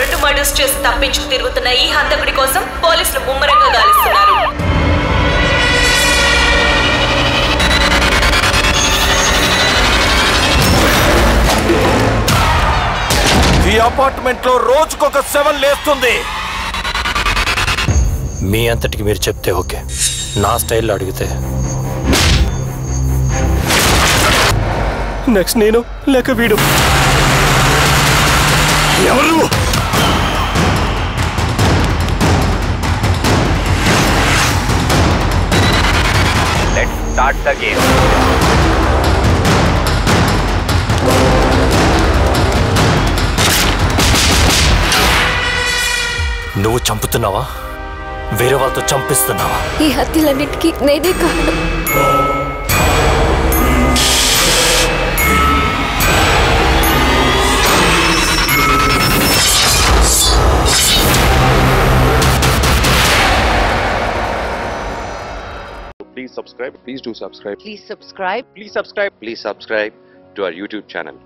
రెండు మర్డర్స్ చేసి తప్పించుకు తిరుగుతున్న ఈ హంతకుడి కోసం పోలీసులు ముమ్మరంగా గాలిస్తున్నారు. ఈ అపార్ట్మెంట్లో రోజుకొక సెవెన్ లేస్తుంది. మీ అంతటికి మీరు చెప్తే ఓకే. నా స్టైల్లో అడిగితే. నెక్స్ట్ నేను లేక వీడు. ఎవరు start the game. నువ్వు చంపుతున్నావా వేరే వాళ్ళతో చంపిస్తున్నావా ఈ హత్యలన్నిటికీ నేనే కారణం Please subscribe. Please do subscribe. Please subscribe. Please subscribe. Please subscribe to our YouTube channel.